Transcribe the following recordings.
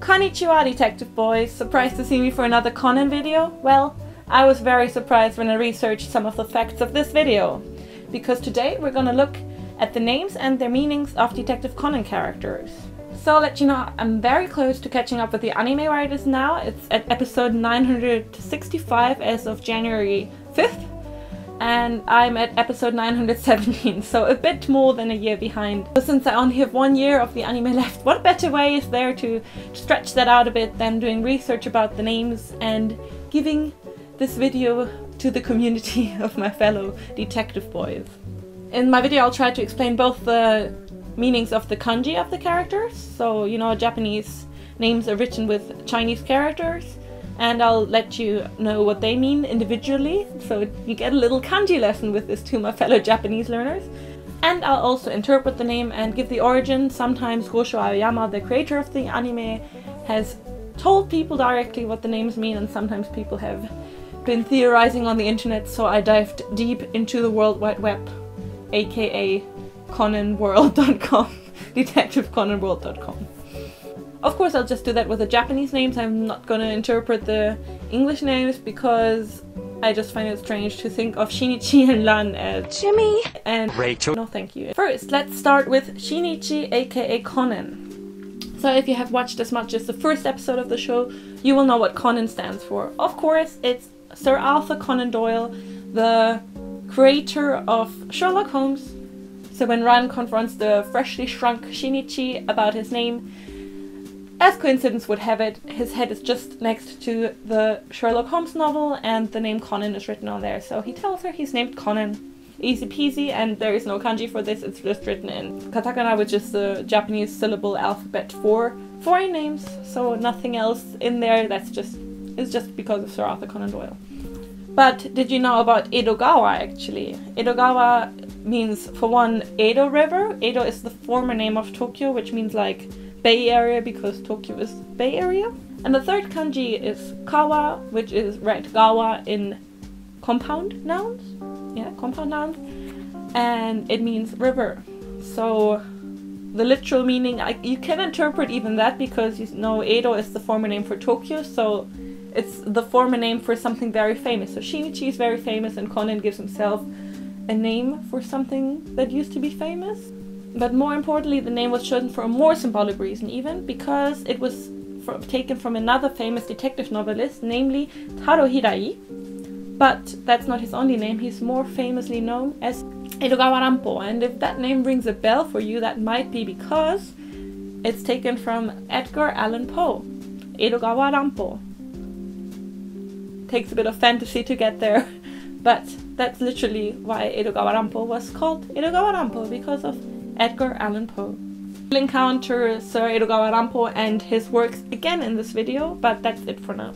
Konnichiwa Detective Boys, surprised to see me for another Conan video? Well, I was very surprised when I researched some of the facts of this video. Because today we're gonna look at the names and their meanings of Detective Conan characters. So I'll let you know I'm very close to catching up with the anime writers now. It's at episode 965 as of January 5th and I'm at episode 917, so a bit more than a year behind. So since I only have one year of the anime left, what better way is there to stretch that out a bit than doing research about the names and giving this video to the community of my fellow detective boys. In my video I'll try to explain both the meanings of the kanji of the characters, so you know Japanese names are written with Chinese characters, and I'll let you know what they mean individually, so you get a little kanji lesson with this to my fellow Japanese learners. And I'll also interpret the name and give the origin. Sometimes Gosho Aoyama, the creator of the anime, has told people directly what the names mean, and sometimes people have been theorizing on the internet, so I dived deep into the World Wide Web, aka ConanWorld.com, DetectiveConanWorld.com. Of course, I'll just do that with the Japanese names. I'm not gonna interpret the English names because I just find it strange to think of Shinichi and Ran as Jimmy and Rachel. No, thank you. First, let's start with Shinichi, aka Conan. So, if you have watched as much as the first episode of the show, you will know what Conan stands for. Of course, it's Sir Arthur Conan Doyle, the creator of Sherlock Holmes. So, when Ran confronts the freshly shrunk Shinichi about his name, as coincidence would have it, his head is just next to the Sherlock Holmes novel, and the name Conan is written on there. So he tells her he's named Conan. Easy peasy, and there is no kanji for this, it's just written in katakana, which is the Japanese syllable alphabet for foreign names. So nothing else in there, that's just, it's just because of Sir Arthur Conan Doyle. But did you know about Edogawa actually? Edogawa means, for one, Edo River. Edo is the former name of Tokyo, which means like Bay Area because Tokyo is Bay Area. And the third kanji is kawa, which is right gawa in compound nouns. Yeah, compound nouns. And it means river. So the literal meaning, I, you can interpret even that because you know Edo is the former name for Tokyo, so it's the former name for something very famous. So Shinichi is very famous, and Conan gives himself a name for something that used to be famous. But more importantly, the name was chosen for a more symbolic reason, even because it was taken from another famous detective novelist, namely Taro Hirai. But that's not his only name, he's more famously known as Edogawa Rampo. And if that name rings a bell for you, that might be because it's taken from Edgar Allan Poe. Edogawa Rampo. Takes a bit of fantasy to get there, but that's literally why Edogawa Rampo was called Edogawa Rampo because of Edgar Allan Poe. We'll encounter Sir Edogawa Rampo and his works again in this video, but that's it for now.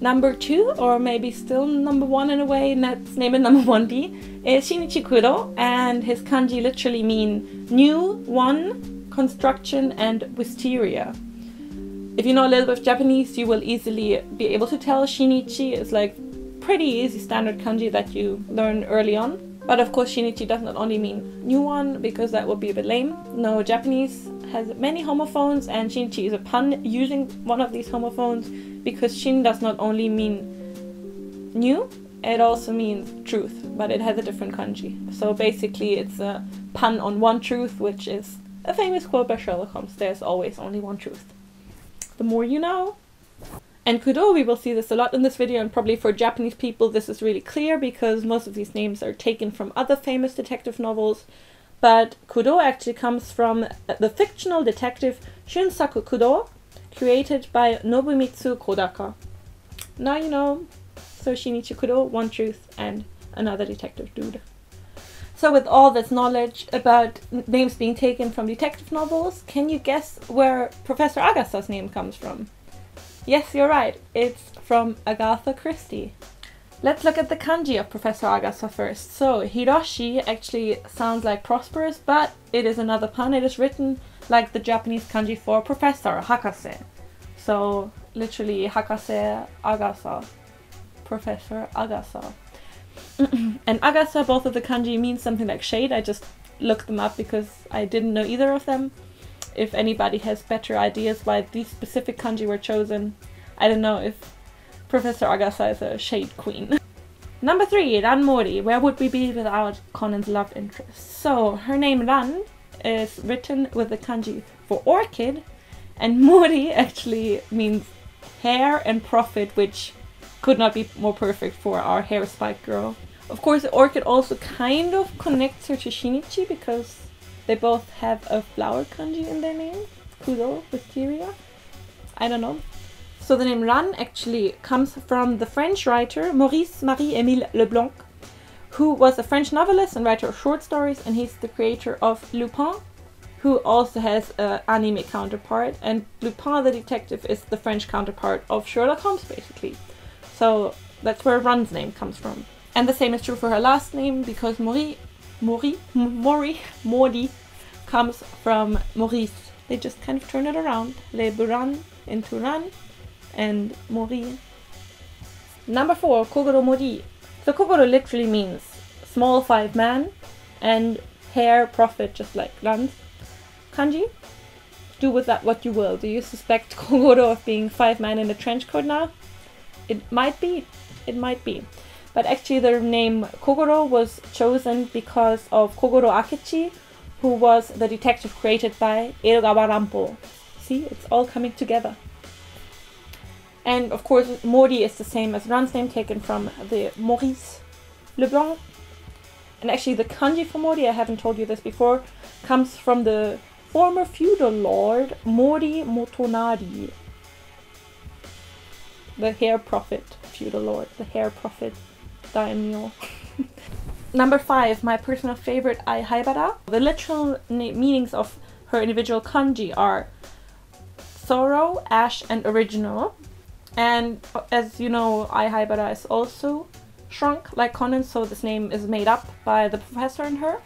Number two, or maybe still number one in a way, let's name it number 1D, is Shinichi Kudo, and his kanji literally mean new, one, construction, and wisteria. If you know a little bit of Japanese, you will easily be able to tell Shinichi is like pretty easy standard kanji that you learn early on. But of course, Shinichi does not only mean new one, because that would be a bit lame. No, Japanese has many homophones, and Shinichi is a pun using one of these homophones, because Shin does not only mean new, it also means truth, but it has a different kanji. So basically, it's a pun on one truth, which is a famous quote by Sherlock Holmes there's always only one truth. The more you know. And Kudo, we will see this a lot in this video, and probably for Japanese people this is really clear because most of these names are taken from other famous detective novels. But Kudo actually comes from the fictional detective Shunsaku Kudo, created by Nobumitsu Kodaka. Now you know, so Shinichi Kudo, One Truth, and another detective dude. So with all this knowledge about names being taken from detective novels, can you guess where Professor Agasa's name comes from? Yes, you're right. It's from Agatha Christie. Let's look at the kanji of Professor Agasa first. So, Hiroshi actually sounds like prosperous, but it is another pun. It is written like the Japanese kanji for professor, Hakase. So, literally, Hakase Agasa. Professor Agasa. and Agasa, both of the kanji mean something like shade. I just looked them up because I didn't know either of them. If anybody has better ideas why these specific kanji were chosen, I don't know if Professor Agasa is a shade queen. Number three, Ran Mori. Where would we be without Conan's love interest? So her name Ran is written with the kanji for orchid, and Mori actually means hair and profit, which could not be more perfect for our hair spike girl. Of course, the orchid also kind of connects her to Shinichi because they both have a flower kanji in their name, Kudo, Wisteria. I don't know. So the name Ran actually comes from the French writer Maurice Marie-Émile Leblanc, who was a French novelist and writer of short stories, and he's the creator of Lupin, who also has an anime counterpart. And Lupin the detective is the French counterpart of Sherlock Holmes, basically. So that's where Ran's name comes from. And the same is true for her last name because Mori, Mori, Mori, Mori comes from Maurice. They just kind of turn it around. Le Buran into Ran and Mori. Number four, Kogoro Mori. So Kogoro literally means small five man and hair profit just like Ran's kanji. Do with that what you will. Do you suspect Kogoro of being five man in a trench coat now? It might be. It might be. But actually, the name Kogoro was chosen because of Kogoro Akechi, who was the detective created by Edogawa Rampo. See, it's all coming together. And of course, Mori is the same as Ran's name, taken from the Maurice Leblanc. And actually, the kanji for Mori, I haven't told you this before, comes from the former feudal lord Mori Motonari. The hair prophet, feudal lord, the hair prophet Number five, my personal favorite, Ai Haibara. The literal meanings of her individual kanji are sorrow, ash, and original. And uh, as you know, Ai Haibara is also shrunk like Conan, so this name is made up by the professor and her.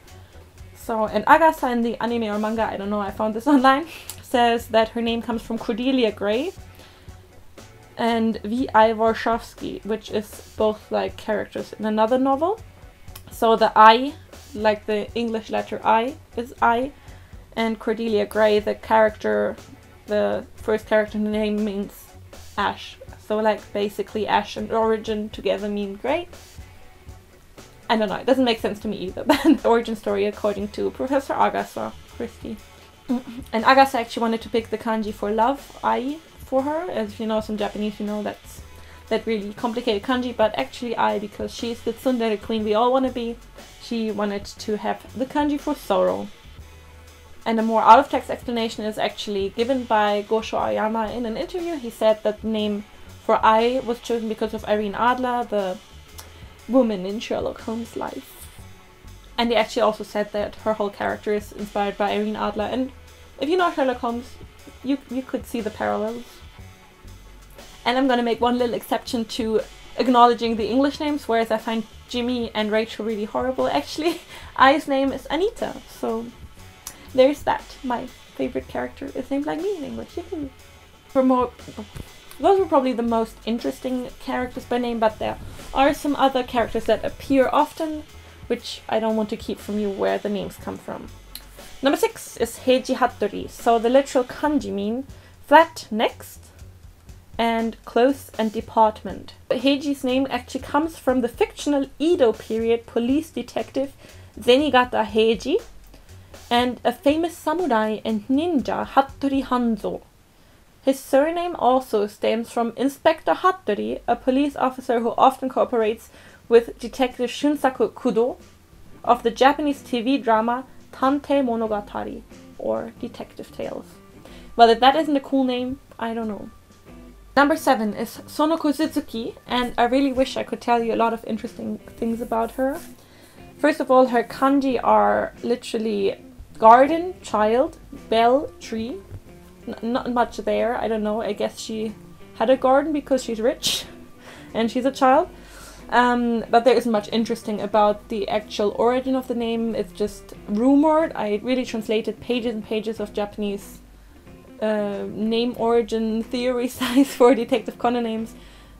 So, and Agasa in the anime or manga, I don't know, I found this online, says that her name comes from Cordelia Gray, and V.I. Warshawski, which is both like characters in another novel. So the I, like the English letter I, is I, and Cordelia Gray, the character, the first character name means Ash. So like basically Ash and Origin together mean gray. I don't know, it doesn't make sense to me either, but the origin story according to Professor Agasa Christie. Mm-hmm. And Agasa actually wanted to pick the kanji for love, I, for her. As you know some Japanese, you know that's that really complicated kanji, but actually Ai, because she's the tsundere queen we all want to be, she wanted to have the kanji for sorrow. And a more out-of-text explanation is actually given by Gosho Aoyama in an interview. He said that the name for Ai was chosen because of Irene Adler, the woman in Sherlock Holmes' life. And he actually also said that her whole character is inspired by Irene Adler. And if you know Sherlock Holmes, you you could see the parallels. And I'm gonna make one little exception to acknowledging the English names, whereas I find Jimmy and Rachel really horrible. Actually, Ai's name is Anita, so there's that. My favorite character is named like me in English. For more, those were probably the most interesting characters by name, but there are some other characters that appear often, which I don't want to keep from you where the names come from. Number six is Heiji Hattori. So the literal kanji mean flat next and clothes and department. Heiji's name actually comes from the fictional Edo period police detective Zenigata Heiji and a famous samurai and ninja Hattori Hanzo. His surname also stems from Inspector Hattori, a police officer who often cooperates with Detective Shunsaku Kudo of the Japanese TV drama Tantei Monogatari, or Detective Tales. If that isn't a cool name, I don't know. Number seven is Sonoko Suzuki, and I really wish I could tell you a lot of interesting things about her. First of all, her kanji are literally garden, child, bell, tree. N not much there, I don't know. I guess she had a garden because she's rich and she's a child. Um, but there isn't much interesting about the actual origin of the name. It's just rumored. I really translated pages and pages of Japanese uh, name origin theory sites for Detective Conan names,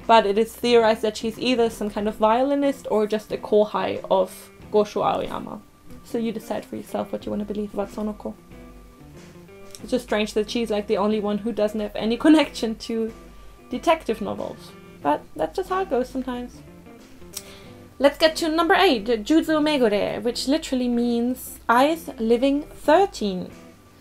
but it is theorized that she's either some kind of violinist or just a kohai of Gosho Aoyama. So you decide for yourself what you want to believe about Sonoko. It's just strange that she's like the only one who doesn't have any connection to detective novels. But that's just how it goes sometimes. Let's get to number 8, Juzo Megure, which literally means eyes living 13.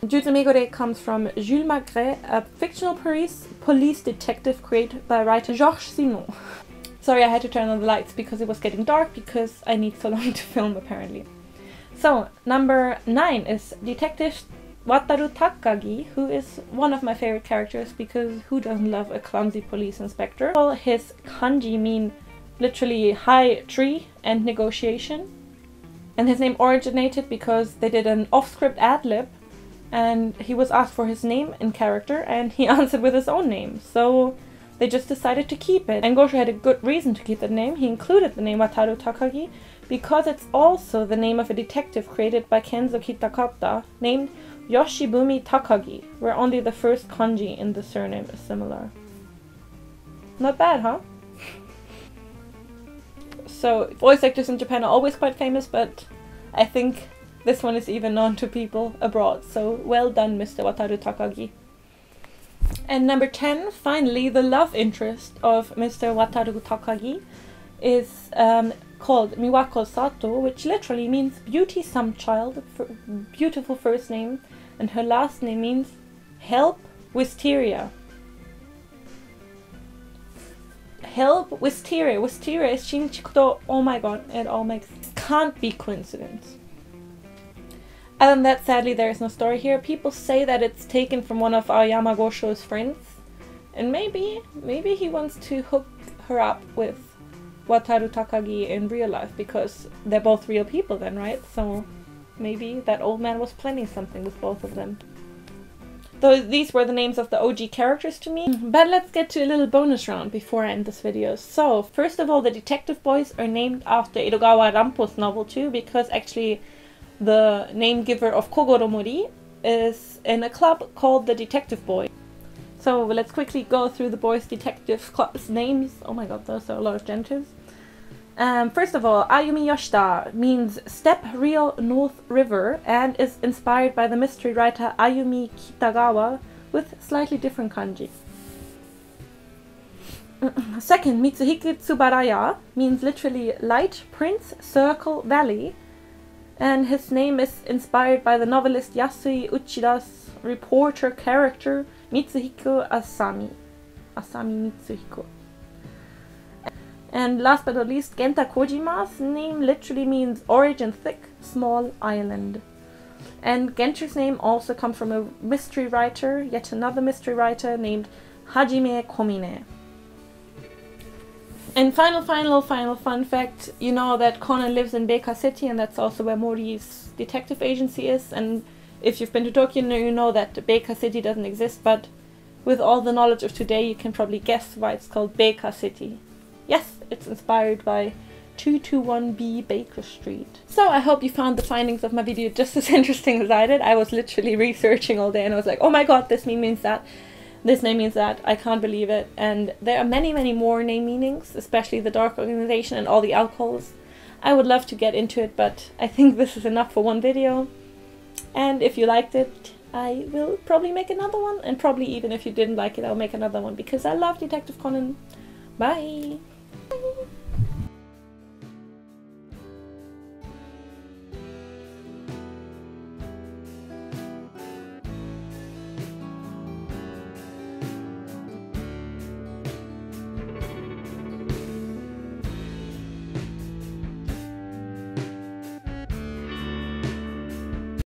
Megure comes from Jules Maigret, a fictional Paris police detective created by writer Georges Simenon. Sorry, I had to turn on the lights because it was getting dark because I need so long to film apparently. So, number 9 is Detective Wataru Takagi, who is one of my favorite characters because who doesn't love a clumsy police inspector? All his kanji mean literally high tree and negotiation. And his name originated because they did an off-script ad-lib and he was asked for his name and character and he answered with his own name. So they just decided to keep it. And Gosho had a good reason to keep the name. He included the name Wataru Takagi because it's also the name of a detective created by Kenzo Kitakata named Yoshibumi Takagi, where only the first kanji in the surname is similar. Not bad, huh? So voice actors in Japan are always quite famous, but I think this one is even known to people abroad. So well done, Mr. Wataru Takagi. And number 10, finally, the love interest of Mr. Wataru Takagi is um, called Miwako Sato, which literally means beauty some child, beautiful first name, and her last name means help wisteria. help Wisteria. Wisteria is Shinichi Kudo. Oh my god, it all makes can't be coincidence. Other than that, sadly, there is no story here. People say that it's taken from one of Aoyama Gosho's friends, and maybe, maybe he wants to hook her up with Wataru Takagi in real life because they're both real people, then, right? So maybe that old man was planning something with both of them. Though these were the names of the OG characters to me. Mm-hmm. But let's get to a little bonus round before I end this video. So, first of all, the Detective Boys are named after Edogawa Rampo's novel too, because actually the name giver of Kogoromori is in a club called the Detective Boy. So let's quickly go through the boys' detective club's names. Oh my god, those are a lot of genitives. Um, first of all, Ayumi Yoshida means Step Real North River and is inspired by the mystery writer Ayumi Kitagawa with slightly different kanji. Second, Mitsuhiko Tsuburaya means literally Light Prince Circle Valley and his name is inspired by the novelist Yasuo Uchida's reporter character Mitsuhiko Asami. Asami Mitsuhiko. And last but not least, Genta Kojima's name literally means origin thick, small island. And Genta's name also comes from a mystery writer, yet another mystery writer named Hajime Komine. And final, final, final fun fact, you know that Conan lives in Beika City and that's also where Mori's detective agency is. And if you've been to Tokyo, you know that Beika City doesn't exist, but with all the knowledge of today, you can probably guess why it's called Beika City. Yes, it's inspired by 221B Baker Street. So I hope you found the findings of my video just as interesting as I did. I was literally researching all day and I was like, oh my god, this name means that. This name means that. I can't believe it. And there are many, many more name meanings, especially the Dark Organization and all the alcohols. I would love to get into it, but I think this is enough for one video. And if you liked it, I will probably make another one. And probably even if you didn't like it, I'll make another one because I love Detective Conan. Bye! Bye.